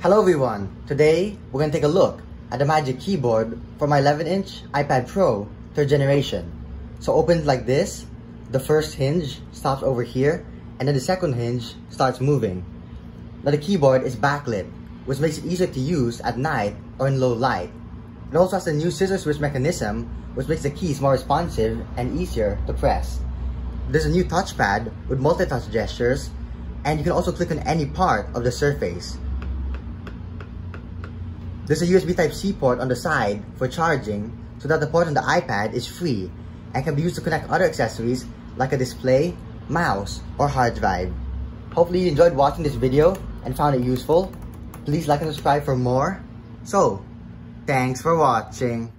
Hello everyone! Today, we're going to take a look at the Magic Keyboard for my 11-inch iPad Pro 3rd generation. So opens like this, the first hinge stops over here, and then the second hinge starts moving. Now the keyboard is backlit, which makes it easier to use at night or in low light. It also has a new scissor switch mechanism, which makes the keys more responsive and easier to press. There's a new touchpad with multi-touch gestures, and you can also click on any part of the surface. There's a USB Type-C port on the side for charging, so that the port on the iPad is free and can be used to connect other accessories like a display, mouse, or hard drive. Hopefully you enjoyed watching this video and found it useful. Please like and subscribe for more. So, thanks for watching.